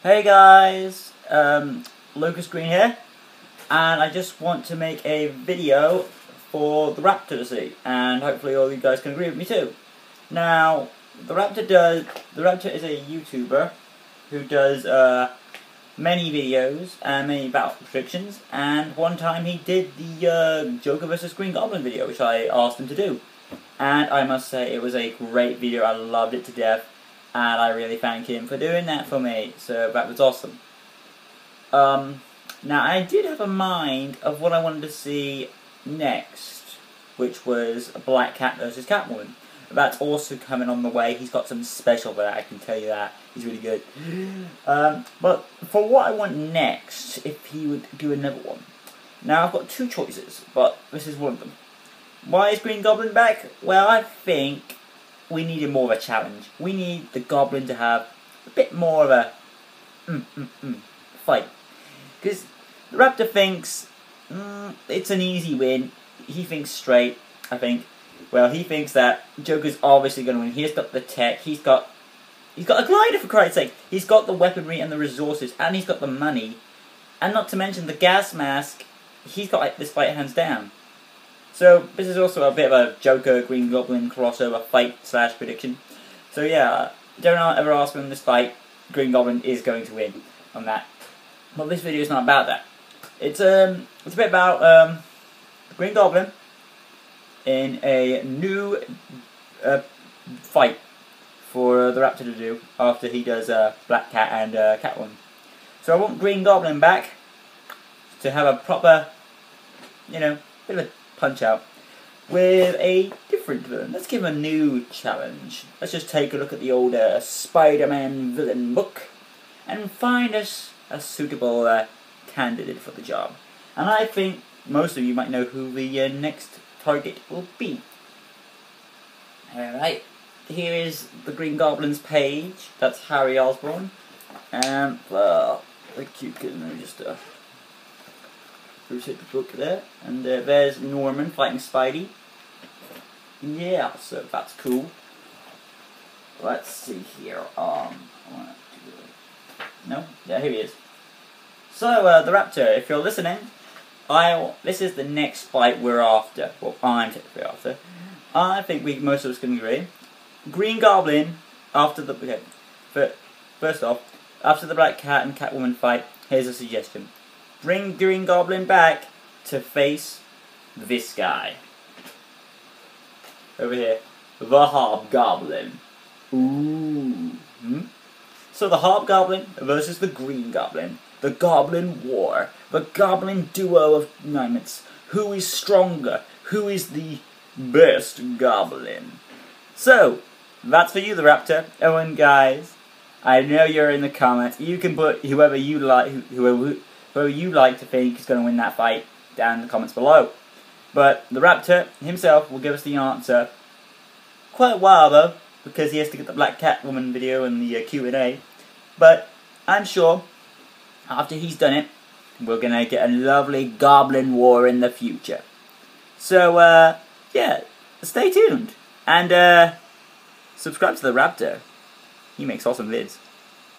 Hey guys, um, Lucas Green here, and I just want to make a video for the Rappter to see, and hopefully all you guys can agree with me too. Now, the Rappter does, the Rappter is a YouTuber who does uh, many videos and many battle predictions, and one time he did the uh, Joker vs Green Goblin video, which I asked him to do, and I must say it was a great video, I loved it to death and I really thank him for doing that for me. So that was awesome. Um, now I did have a mind of what I wanted to see next, which was Black Cat versus Catwoman. That's also coming on the way. He's got some special for that. I can tell you that he's really good. Um, but for what I want next, if he would do another one, now I've got two choices, but this is one of them. Why is Green Goblin back? Well, I think we needed more of a challenge. We need the Goblin to have a bit more of a mm, mm, mm, fight. Because the Rappter thinks mm, it's an easy win. He thinks straight, I think. Well, he thinks that Joker's obviously going to win. He's got the tech. He's got he's got a glider for Christ's sake. He's got the weaponry and the resources, and he's got the money, and not to mention the gas mask. He's got like, this fight hands down. So this is also a bit of a Joker Green Goblin crossover fight slash prediction. So yeah, don't ever ask me in this fight. Green Goblin is going to win on that. But this video is not about that. It's um it's a bit about um Green Goblin in a new uh, fight for the Rappter to do after he does uh, Black Cat and uh, Catwoman. So I want Green Goblin back to have a proper, you know, bit of a Punch Out with a different villain. Let's give him a new challenge. Let's just take a look at the old uh, Spider-Man villain book and find us a suitable uh, candidate for the job. And I think most of you might know who the uh, next target will be. Alright, here is the Green Goblin's page. That's Harry Osborn. And, well, the cute kid, let me just uh, Appreciate the book there. And uh, there's Norman fighting Spidey. Yeah, so that's cool. Let's see here. Um, no, yeah, here he is. So, uh, the Rappter, if you're listening, I this is the next fight we're after. Well, I'm technically after. I think we most of us can agree. Green Goblin after the okay. First off, after the Black Cat and Catwoman fight, here's a suggestion bring Green Goblin back to face this guy. Over here. The Hobgoblin. Ooh. Hmm? So the Hobgoblin versus the Green Goblin. The Goblin War. The Goblin duo of knights. Who is stronger? Who is the best Goblin? So, that's for you, the Rappter. Owen, guys, I know you're in the comments. You can put whoever you like, whoever who you like to think is going to win that fight down in the comments below. But the Rappter himself will give us the answer quite a while though, because he has to get the Black Catwoman video and the uh, Q&A. But I'm sure after he's done it, we're going to get a lovely Goblin War in the future. So, uh, yeah, stay tuned. And, uh, subscribe to the Rappter. He makes awesome vids.